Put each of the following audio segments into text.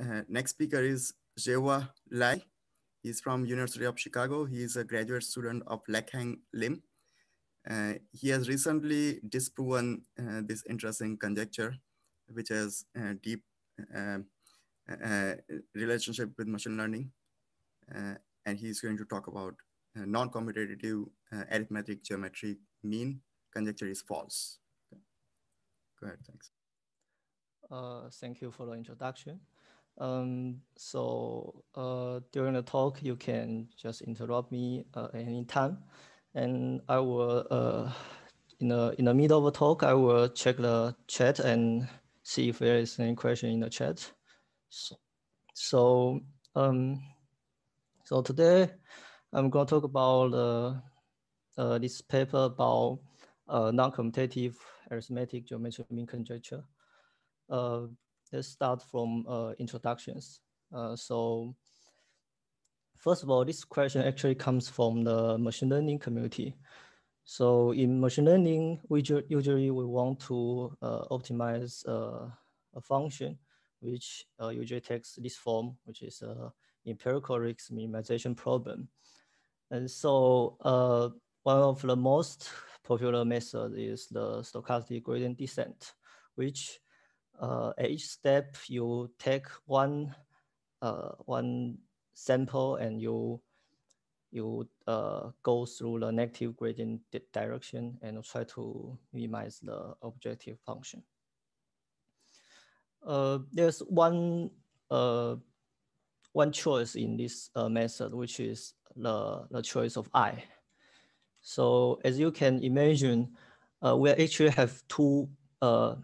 Uh, next speaker is Zehua Lai. He's from University of Chicago. He is a graduate student of Lek-Heng Lim. Uh, he has recently disproven uh, this interesting conjecture, which has a deep uh, uh, relationship with machine learning. Uh, and he's going to talk about non-commutative arithmetic geometry mean conjecture is false. Okay. Go ahead, thanks. thank you for the introduction. Um, so uh, during the talk, you can just interrupt me uh, any time, and I will uh, in the in the middle of the talk, I will check the chat and see if there is any question in the chat. So, so um, so today I'm going to talk about uh, uh, this paper about uh, non-commutative arithmetic geometric mean conjecture. Uh, let's start from uh, introductions. Uh, so first of all, this question actually comes from the machine learning community. So in machine learning, we usually we want to uh, optimize uh, a function which uh, usually takes this form, which is a empirical risk minimization problem. And so uh, one of the most popular methods is the stochastic gradient descent, which uh, at each step you take one uh, one sample and you you uh, go through the negative gradient direction and try to minimize the objective function. Uh, there's one uh, one choice in this uh, method, which is the, the choice of i. So as you can imagine, we actually have two uh,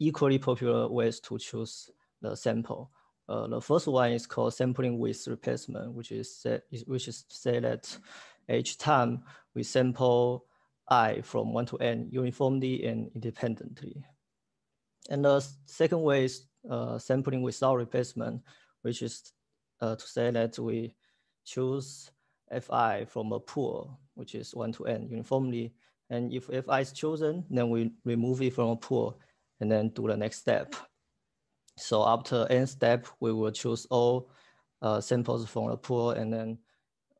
equally popular ways to choose the sample. Uh, the first one is called sampling with replacement, which is say, which is say that each time we sample i from one to n uniformly and independently. And the second way is uh, sampling without replacement, which is uh, to say that we choose fi from a pool, which is one to n uniformly. And if fi is chosen, then we remove it from a pool and then do the next step. So after n step, we will choose all uh, samples from the pool and then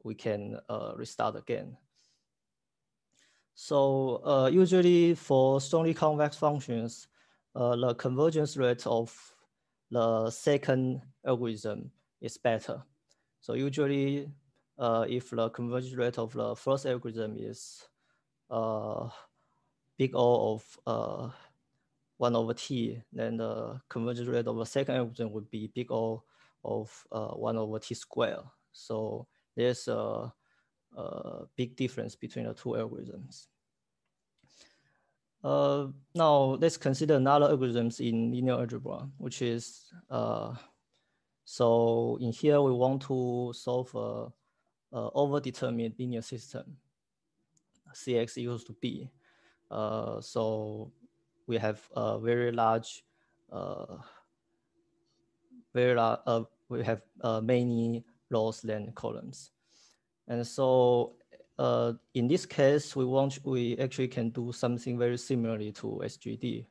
we can uh, restart again. So uh, usually for strongly convex functions, uh, the convergence rate of the second algorithm is better. So usually uh, if the convergence rate of the first algorithm is uh, big O of 1 over t, then the convergence rate of the second algorithm would be big O of uh, 1 over t squared. So there's a, a, big difference between the two algorithms. Uh, now let's consider another algorithms in linear algebra, which is, uh, so in here we want to solve a, a overdetermined linear system, Cx equals to B. Uh, so we have a very large, uh, very large, uh, we have uh, many rows and columns. And so uh, in this case, we want, we actually can do something very similarly to SGD.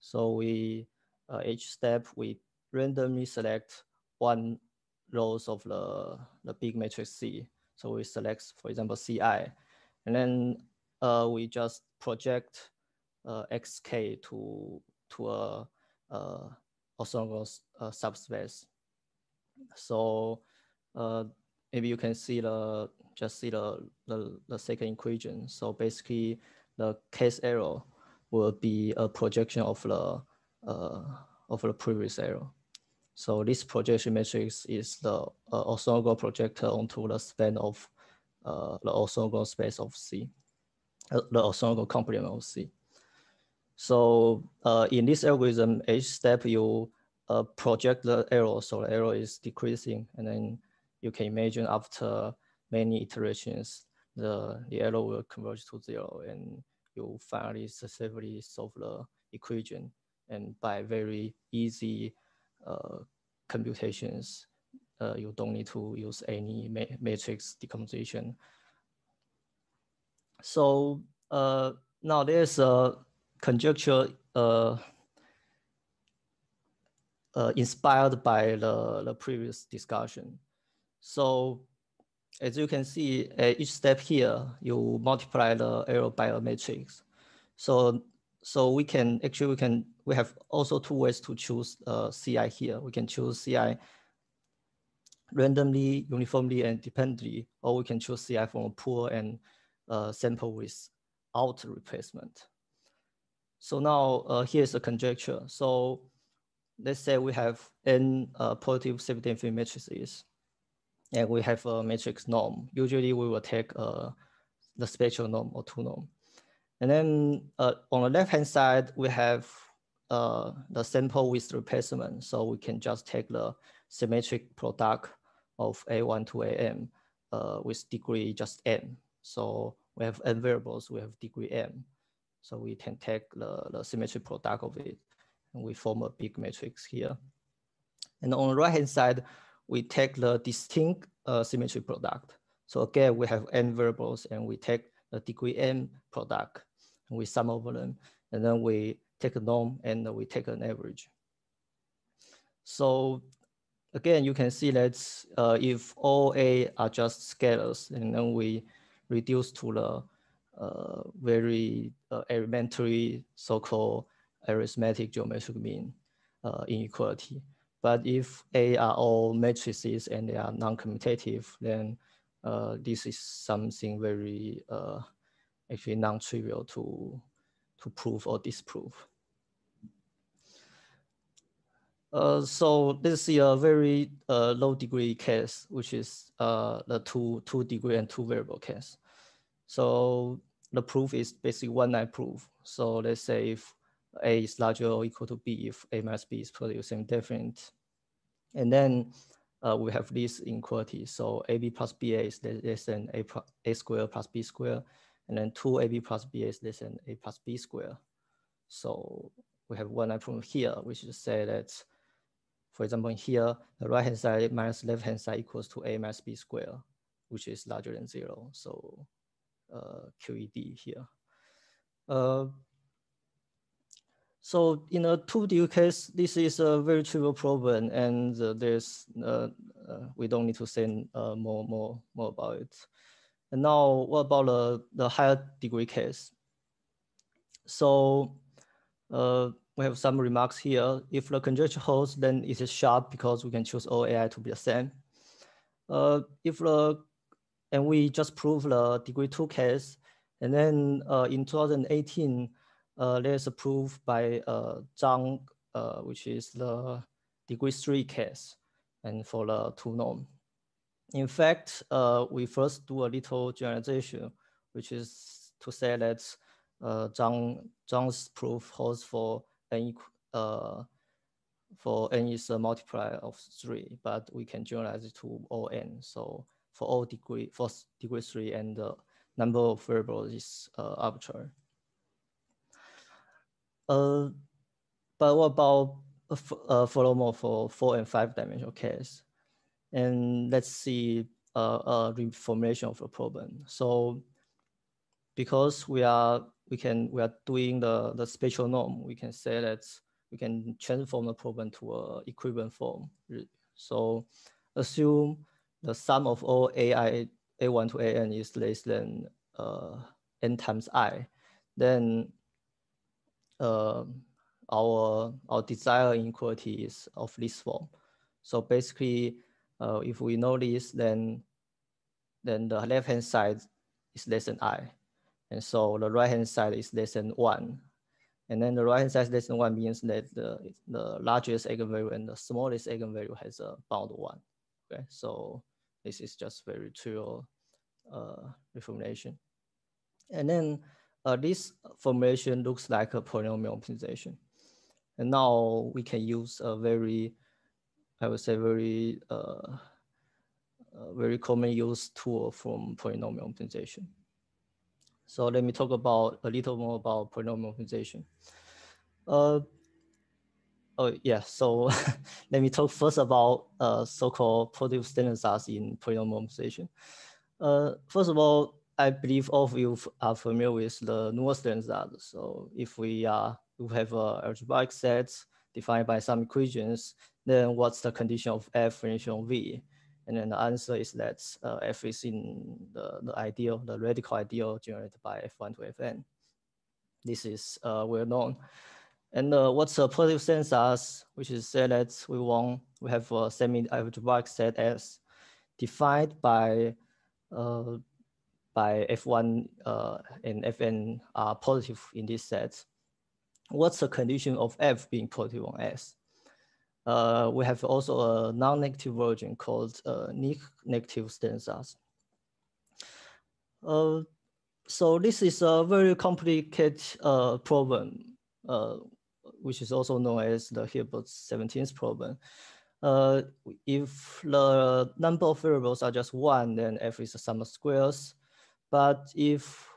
So we, uh, each step, we randomly select one rows of the, the big matrix C. So we select, for example, CI, and then uh, we just project xk to to a, a orthogonal uh, subspace. So uh, maybe you can see the just see the, the, the second equation. So basically, the case error will be a projection of the uh, of the previous error. So this projection matrix is the uh, orthogonal projector onto the span of uh, the orthogonal space of C, uh, the orthogonal complement of C. So uh, in this algorithm, each step you uh, project the error, so the error is decreasing, and then you can imagine after many iterations, the, the arrow will converge to zero, and you finally successfully solve the equation. And by very easy uh, computations, uh, you don't need to use any ma matrix decomposition. So uh, now there's a conjecture uh, uh, inspired by the, the previous discussion. So as you can see, at each step here, you multiply the error by a matrix. So so we can actually we can we have also two ways to choose uh, CI here. We can choose CI randomly, uniformly, and dependently, or we can choose CI from a pool and uh, sample without replacement. So now uh, here's a conjecture. So let's say we have n uh, positive safety matrices, and we have a matrix norm. Usually we will take uh, the spectral norm or two norm. And then uh, on the left-hand side, we have uh, the sample with replacement. So we can just take the symmetric product of A1 to AM uh, with degree just n. So we have n variables, we have degree m. So we can take the, the symmetric product of it and we form a big matrix here. And on the right-hand side, we take the distinct uh, symmetric product. So again, we have n variables and we take the degree n product and we sum over them. And then we take a norm and we take an average. So again, you can see that uh, if all A are just scalars, and then we reduce to the uh, very uh, elementary so-called arithmetic geometric mean uh, inequality. But if A are all matrices and they are non-commutative, then uh, this is something very uh, actually non-trivial to, to prove or disprove. Uh, so this is a very uh, low degree case, which is uh, the two, two degree and two variable case. So the proof is basically one line proof. So let's say if A is larger or equal to B, if A minus B is producing different. And then uh, we have this inequality. So AB plus BA is less than A, A square plus B square. And then 2AB plus BA is less than A plus B square. So we have one line proof here, which is say that for example, here, the right-hand side minus left-hand side equals to a minus b square, which is larger than zero. So QED here. Uh, so in a 2D case, this is a very trivial problem, and uh, there's uh, uh, we don't need to say uh, more more more about it. And now, what about the the higher degree case? So we have some remarks here. If the conjecture holds, then it is sharp because we can choose all AI to be the same. Uh, if the, and we just proved the degree two case, and then uh, in 2018, uh, there's a proof by uh, Zhang, which is the degree three case, and for the two norm. In fact, we first do a little generalization, which is to say that uh, Zhang, Zhang's proof holds for n uh, for n is a multiplier of three, but we can generalize it to all n. So for all degree, for degree three, and the number of variables is uh, arbitrary. Uh, but what about uh, furthermore for four and five dimensional case? And let's see uh, a reformulation of the problem. So because we are we can we are doing the the spectral norm, we can say that we can transform the problem to a equivalent form. So assume the sum of all ai a1 to an is less than uh, n times i, then uh, our our desired inequality is of this form. So basically, uh, if we know this, then then the left hand side is less than i, and so the right-hand side is less than one. And then the right-hand side is less than one means that the, the largest eigenvalue and the smallest eigenvalue has a bound one. Okay, so this is just very trivial uh, reformulation. And then uh, this formulation looks like a polynomial optimization. And now we can use a very, I would say very, uh, very common use tool from polynomial optimization. So let me talk about a little more about polynomial optimization. Uh, oh yeah, so let me talk first about uh, so-called Positivstellensatz in polynomial optimization. Uh, first of all, I believe all of you are familiar with the Nullstellensatz. So if we are we have a algebraic set defined by some equations, then what's the condition of f relation v? And then the answer is that uh, f is in the, the ideal, the radical ideal generated by f1 to fn. This is uh, well known. And uh, what's a Positivstellensatz, which is say that we want, we have a semi-algebraic set S defined by uh, by F1 uh, and Fn are positive in this set. What's the condition of F being positive on S? Uh, we have also a non-negative version called uh, negative tensors. Uh, so this is a very complicated uh, problem, uh, which is also known as the Hilbert's 17th problem. Uh, if the number of variables are just one, then f is a sum of squares. But if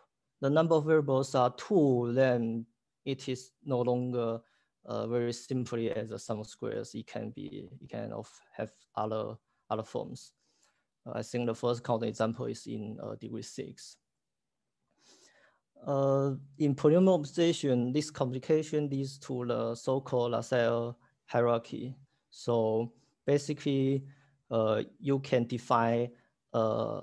the number of variables are two, then it is no longer uh, very simply as a sum of squares. It can be, it can of have other other forms. Uh, I think the first counter example is in uh, degree six. Uh, in polynomial optimization, this complication leads to the so-called Lasserre hierarchy. So basically, uh, you can define uh,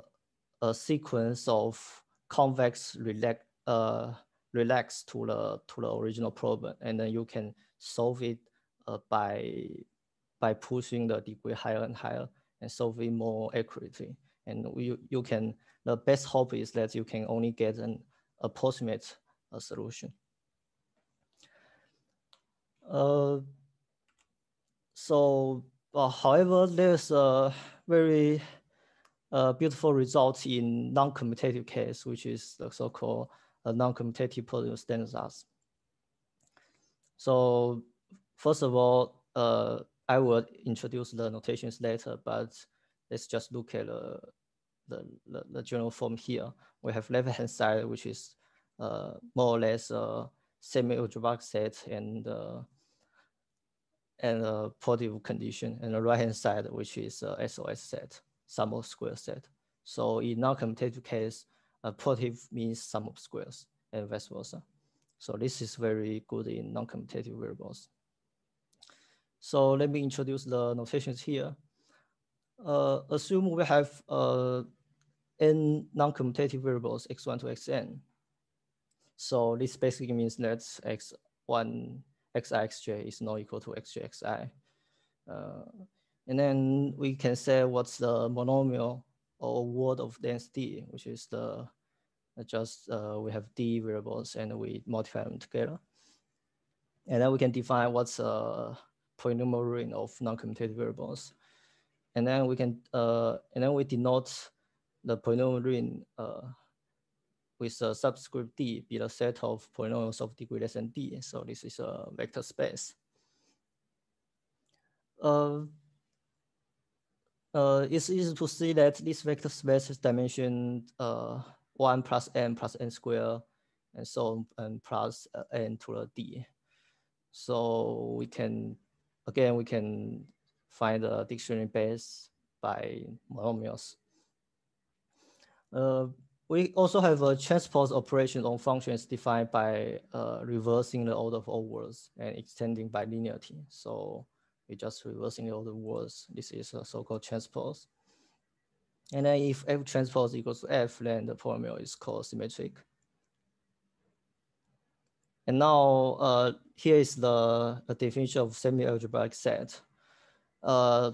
a sequence of convex relax, uh, relax to the to the original problem, and then you can solve it uh, by by pushing the degree higher and higher and solve it more accurately. And you you can the best hope is that you can only get an approximate uh, solution. Uh, so, uh, however, there's a very uh, beautiful result in non-commutative case, which is the so-called uh, non-commutative polynomial standards. So first of all, uh, I will introduce the notations later, but let's just look at the, the, the, the general form here. We have left-hand side, which is uh, more or less a semi-algebraic set and uh, and a positive condition, and the right-hand side, which is a SOS set sum of square set. So in non-commutative case, a positive means sum of squares and vice versa. So this is very good in non-commutative variables. So let me introduce the notations here. Uh, assume we have uh, n non-commutative variables x1 to xn. So this basically means that x1 xij is not equal to xj xi. Uh, and then we can say what's the monomial or word of density, which is the just uh, we have d variables and we multiply them together. And then we can define what's a polynomial ring of non-commutative variables. And then we can, uh, and then we denote the polynomial ring uh, with a subscript d be the set of polynomials of degree less than d. So this is a vector space. Uh, uh, it's easy to see that this vector space is dimension uh, 1 plus n plus n square and so on and plus uh, n to the d. So we can, again, we can find the dictionary base by monomials. Uh, we also have a transpose operation on functions defined by uh, reversing the order of all words and extending by linearity. So we just reversing the words. This is a so-called transpose. And then if F transpose equals F, then the polynomial is called symmetric. And now uh, here is the, the definition of semi-algebraic set. Uh,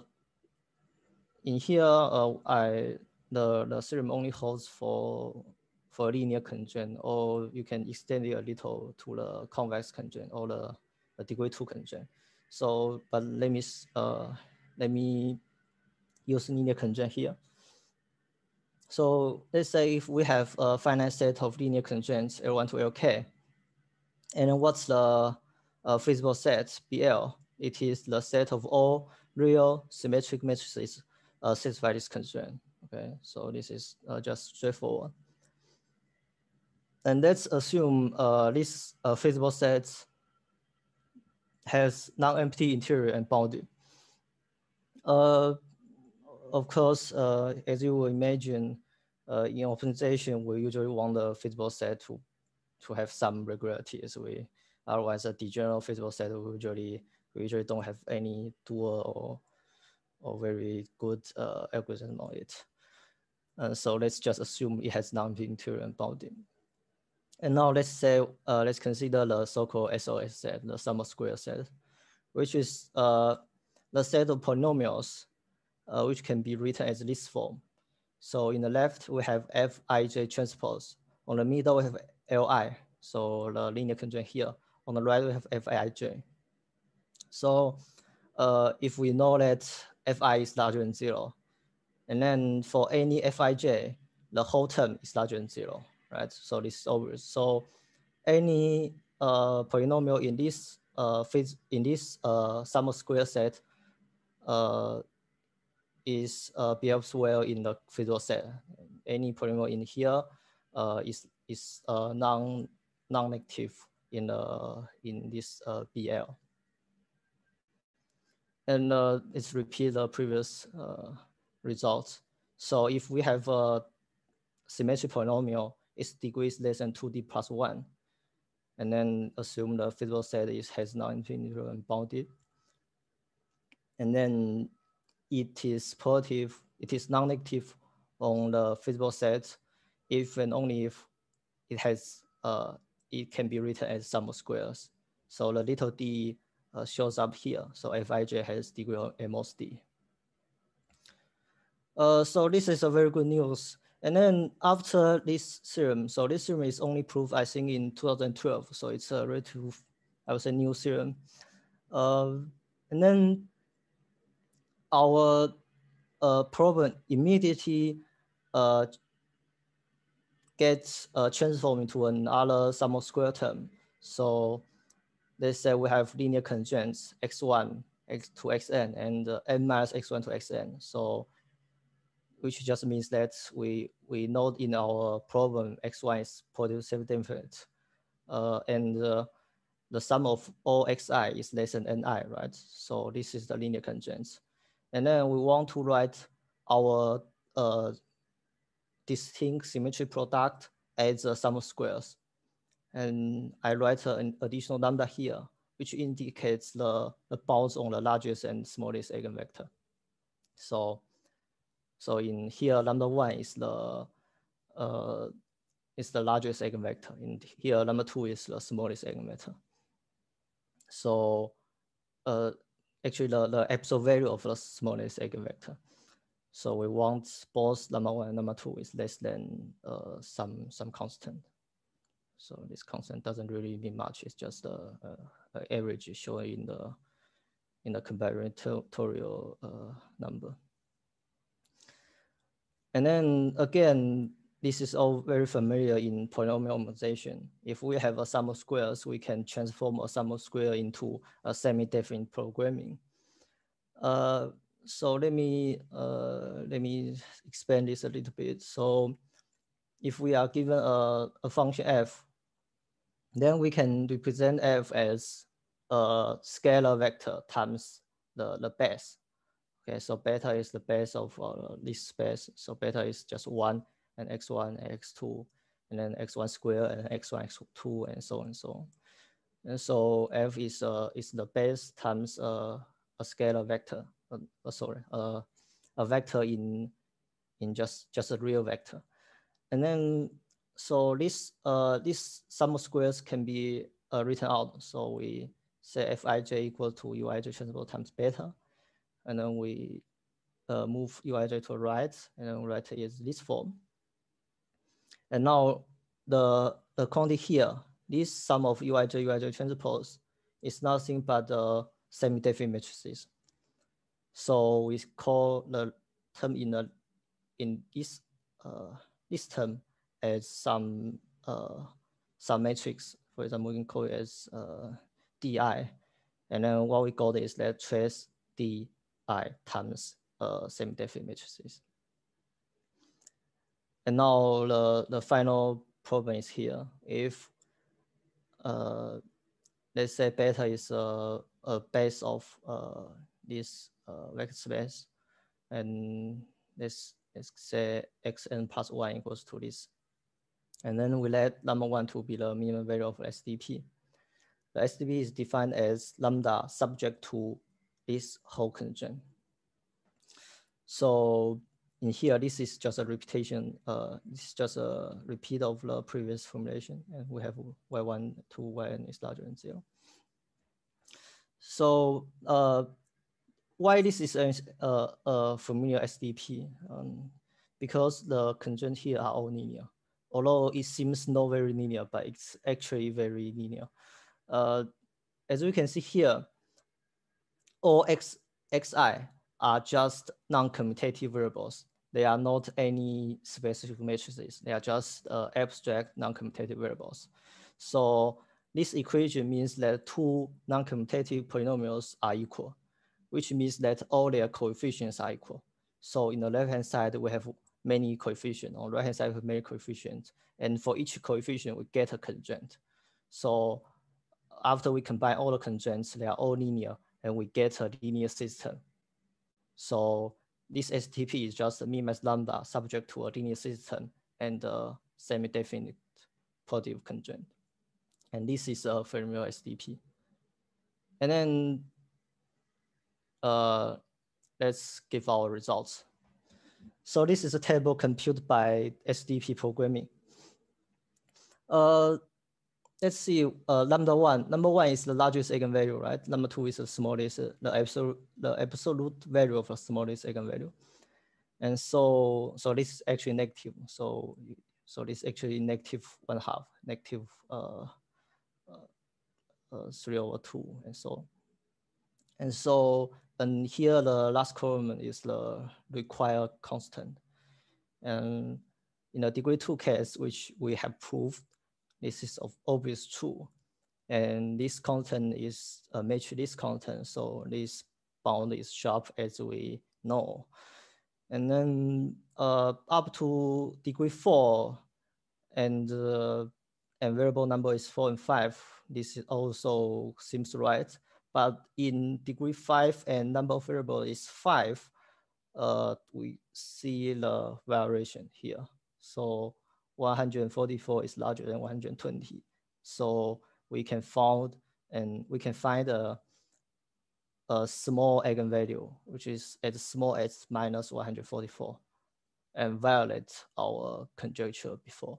in here, uh, I the, the theorem only holds for for linear conjoint, or you can extend it a little to the convex conjoint or the, the degree two conjoint. So, but let me, uh, let me use linear conjoint here. So let's say if we have a finite set of linear conjoints L1 to Lk, and then what's the uh, feasible set BL? It is the set of all real symmetric matrices uh, satisfy this constraint. Okay, so this is uh, just straightforward. And let's assume uh, this uh, feasible set has non-empty interior and bounded. Uh, of course, uh, as you will imagine, uh, in optimization, we usually want the feasible set to, to have some regularity as we, Otherwise, a degenerate feasible set we usually we usually don't have any dual or or very good uh, algorithm on it. And so let's just assume it has non-Victorian bounding. And now let's say, uh, let's consider the so-called SOS set, the sum of square set, which is uh, the set of polynomials, uh, which can be written as this form. So in the left, we have Fij transpose. On the middle, we have Li, so the linear conjoint here. On the right, we have Fij. So uh, if we know that Fi is larger than zero, and then for any Fij, the whole term is larger than zero, right? So this is over. So any uh, polynomial in this uh, in this uh, sum of square set uh, is uh, behaves well in the feasible set. Any polynomial in here uh, is is uh, non non-negative in the in this uh, BL. And uh, it's repeat the previous uh, results. So if we have a symmetric polynomial, its degree is less than 2d plus 1, and then assume the feasible set is has non-infinity and bounded. And then it is positive, it is non-negative on the feasible set if and only if it has, uh, it can be written as sum of squares. So the little d uh, shows up here. So Fij has degree of MOSD. Uh, so this is a very good news. And then after this theorem, so this theorem is only proved, I think, in 2012. So it's a relative, I would say, new theorem. Uh, and then our uh, problem immediately uh, gets uh, transformed into another sum of square term. So let's say we have linear conjoints x1 x to xn and uh, n minus x1 to xn. So which just means that we we know in our problem x1 is positive self-definite, uh, and uh, the sum of all xi is less than ni, right? So this is the linear conjoint, and then we want to write our uh, distinct symmetric product as a sum of squares. And I write an additional lambda here, which indicates the, the bounds on the largest and smallest eigenvector. So, so in here, lambda one is the uh, is the largest eigenvector. In here, lambda two is the smallest eigenvector. So, uh, actually, the, the absolute value of the smallest eigenvector. So we want both lambda one and lambda two is less than uh, some some constant. So this constant doesn't really mean much. It's just a, a, a average shown in the in the combinatorial uh, number. And then again, this is all very familiar in polynomial optimization. If we have a sum of squares, we can transform a sum of square into a semi-definite programming. Uh, so let me uh, let me expand this a little bit. So if we are given a, a function f then we can represent f as a scalar vector times the, the base. Okay, so beta is the base of uh, this space. So beta is just one and x1 and x2, and then x1 square and x1, x2, and so on and so on. And so f is uh, is the base times uh, a scalar vector. Uh, uh, sorry, uh, a vector in in just just a real vector. And then so this uh, this sum of squares can be uh, written out. So we say Fij equal to Uij transpose times beta, and then we uh, move Uij to right, and then write is this form. And now the, the quantity here, this sum of Uij, Uij transpose is nothing but the semi-definite matrices. So we call the term in the in this uh, this term as some uh, some matrix. For example, we can call it as uh, di, and then what we got is that trace di times uh, semi-definite matrices. And now the, the final problem is here. If uh, let's say beta is a, a base of uh, this uh, vector space, and let's let's say xn plus one equals to this and then we let number one to be the minimum value of SDP. the SDP is defined as lambda subject to this whole constraint. So in here, this is just a repetition. Uh, this is just a repeat of the previous formulation, and we have y1 to yn is larger than zero. So uh, why this is a, a, a familiar SDP? Um, because the constraints here are all linear. Although it seems not very linear, but it's actually very linear. Uh, as we can see here, all x, xi are just non-commutative variables. They are not any specific matrices. They are just uh, abstract non-commutative variables. So this equation means that two non-commutative polynomials are equal, which means that all their coefficients are equal. So in the left-hand side, we have many coefficients. On the right-hand side, we have many coefficients. And for each coefficient, we get a constraint. So after we combine all the constraints, they are all linear, and we get a linear system. So this SDP is just a minus lambda subject to a linear system and a semi-definite positive constraint. And this is a Fermi SDP. And then uh, let's give our results. So this is a table computed by SDP programming. Uh, let's see, uh, lambda one, number one is the largest eigenvalue, right? Number two is the smallest, uh, the absolute, the absolute value of the smallest eigenvalue. And so, so this is actually negative. So, so this is actually negative one half, negative uh, uh, uh, three over two, and so. And so, and here the last column is the required constant. And in the degree two case, which we have proved, this is of obvious true. And this content is a matrix content. So this bound is sharp as we know. And then uh, up to degree four and, uh, and variable number is four and five. This also seems right. But in degree five and number of variable is five, uh, we see the variation here. So 144 is larger than 120. So we can find and we can find a, a small eigenvalue, which is as small as minus 144 and violate our conjecture before.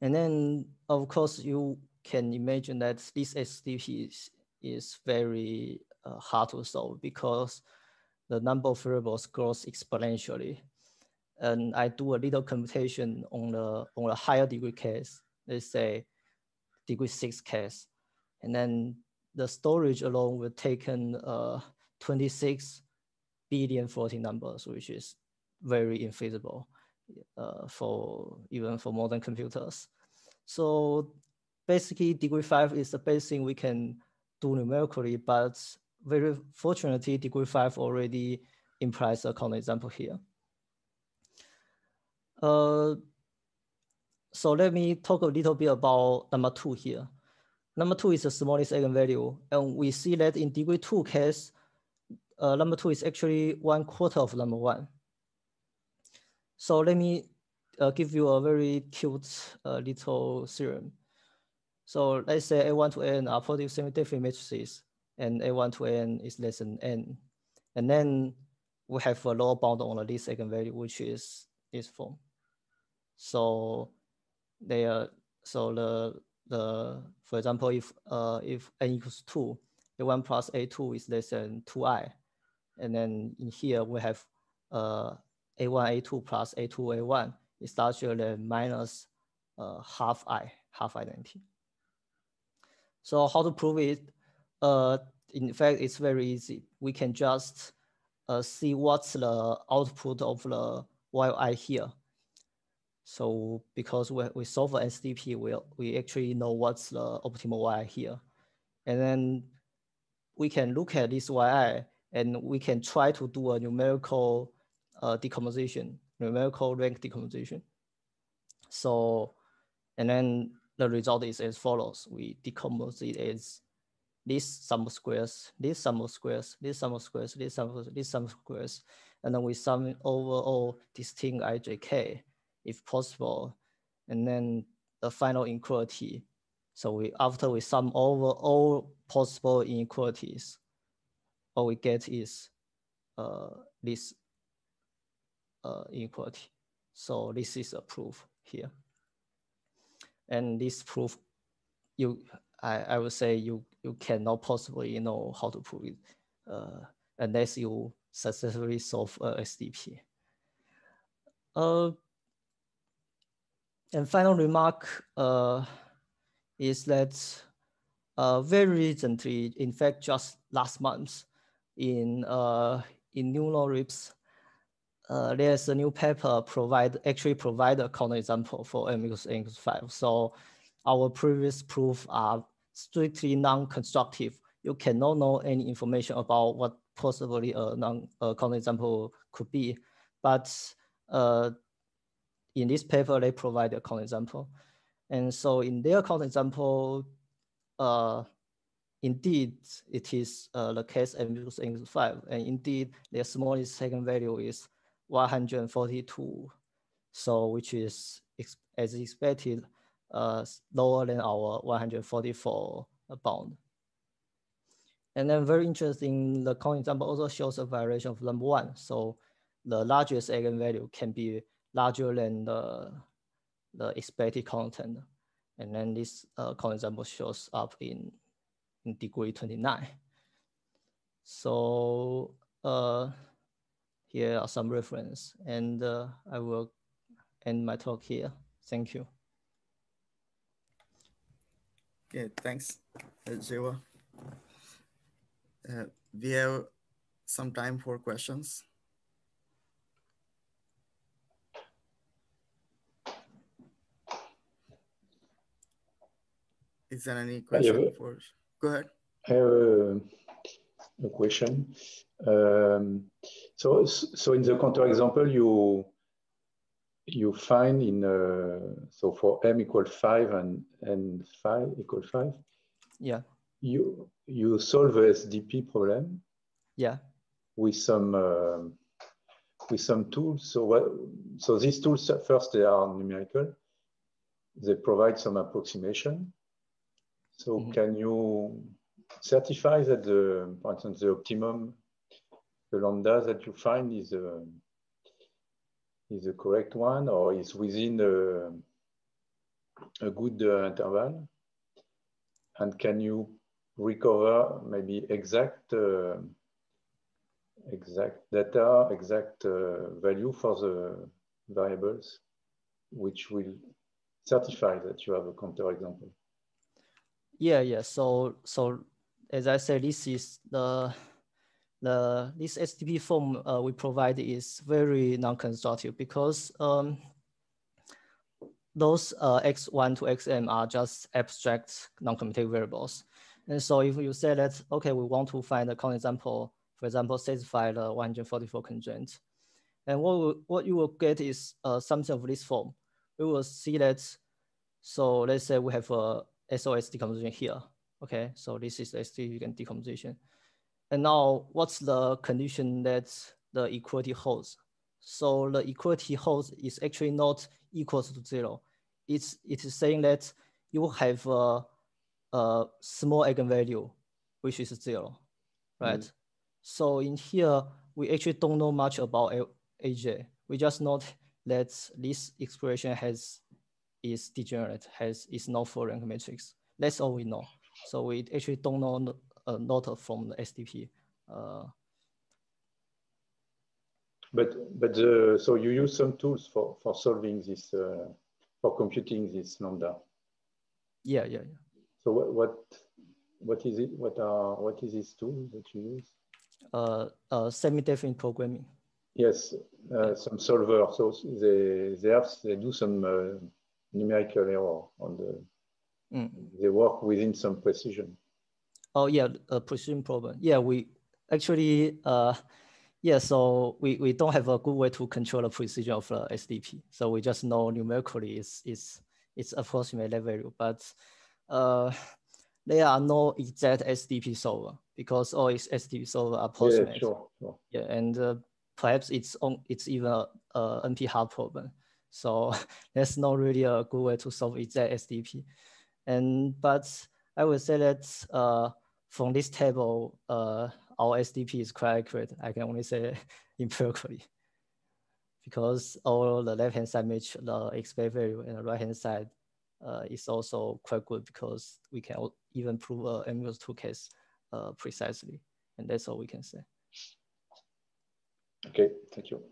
And then of course you can imagine that this SDP is, is very uh, hard to solve because the number of variables grows exponentially and I do a little computation on the on a higher degree case, let's say degree six case, and then the storage alone will take in uh, 26 billion floating numbers, which is very infeasible uh, for even for modern computers. So basically degree five is the best thing we can do numerically, but very fortunately degree five already implies a counterexample here. Uh, so let me talk a little bit about number two here. Number two is the smallest eigenvalue. And we see that in degree two case, uh, number two is actually one quarter of number one. So let me uh, give you a very cute uh, little theorem. So let's say A1 to N are positive semi-definite matrices and A1 to N is less than N. And then we have a lower bound on the least eigenvalue, which is this form. So they are so the the for example if uh if n equals two, a1 plus a2 is less than 2i. And then in here we have uh a1 a2 plus a2 a1 is larger than minus uh, half i, half identity. So how to prove it? Uh, in fact, it's very easy. We can just uh, see what's the output of the yi here. So because we, solve for SDP, we, we actually know what's the optimal yi here. And then we can look at this yi and we can try to do a numerical uh, decomposition, numerical rank decomposition. So, and then the result is as follows. We decompose it as this sum of squares, this sum of squares, this sum of squares, this sum of, this sum of squares, and then we sum over all distinct ijk if possible. And then the final inequality So we after we sum over all possible inequalities, all we get is uh, this uh, inequality. So this is a proof here. And this proof, you I, I would say you you cannot possibly know how to prove it uh, unless you successfully solve a SDP. Uh, and final remark uh, is that uh, very recently, in fact, just last month, in uh, in NeurIPS, uh, there's a new paper provide actually provide a counterexample for m equals n equals five. So our previous proof are strictly non-constructive. You cannot know any information about what possibly a non a counterexample could be, but uh, in this paper, they provide a counterexample. And so in their counterexample, uh, indeed, it is uh, the case m equals n equals 5. And indeed, their smallest eigenvalue is 142. So which is, as expected, uh, lower than our 144 bound. And then very interesting, the counterexample also shows a variation of number one. So the largest eigenvalue can be larger than the, the expected content. And then this uh, counterexample shows up in, in degree 29. So uh, here are some reference and uh, I will end my talk here. Thank you. Okay, thanks, Zehua. Uh, we have some time for questions. Is there any question for? us? Go ahead. I have a, a question. Um, so, so in the counterexample, you you find in uh, so for m equal five and n five equal five. Yeah. You you solve a SDP problem. Yeah. With some uh, with some tools. So what? So these tools first they are numerical. They provide some approximation. So mm -hmm. can you certify that the, for instance, the optimum, the lambda that you find is a, is the correct one or is within a, a good uh, interval? And can you recover maybe exact uh, exact data, exact uh, value for the variables, which will certify that you have a counterexample? Yeah, yeah. So so as I said, this is the the this SDP form uh, we provide is very non-constructive because um, those uh, x1 to xm are just abstract non-commutative variables. And so if you say that, okay, we want to find a counterexample, for example, satisfy the 144 constraint, and what, we, what you will get is uh, something of this form. We will see that, so let's say we have a SOS decomposition here. Okay, so this is the significant decomposition. And now what's the condition that the equality holds? So the equality holds is actually not equal to zero. It's, it is saying that you have a, a small eigenvalue, which is zero, right? Mm. So in here, we actually don't know much about AJ. We just know that this expression has is degenerate, has is not full rank matrix. That's all we know. So we actually don't know a uh, lot from the SDP. Uh, but but uh, so you use some tools for for solving this uh, for computing this lambda. Yeah, yeah, yeah. So what what what is it? What are what is this tool that you use? Uh, uh semi-definite programming. Yes, uh, some solver. So they they have they do some uh, numerical error on the. Mm. They work within some precision. Oh yeah, a precision problem. Yeah, we actually uh, yeah. So we, we don't have a good way to control the precision of the SDP. So we just know numerically it's it's it's approximate value, but uh, there are no exact SDP solver because all its SDP solver are approximate. Yeah, sure, sure. Yeah, and uh, perhaps it's on it's even a, a NP hard problem. So there's not really a good way to solve exact SDP. And but I would say that uh, from this table, uh, our SDP is quite accurate. I can only say empirically because all the left-hand side match the expect value and the right-hand side uh, is also quite good because we can even prove a M-2 case uh, precisely. And that's all we can say. Okay, thank you.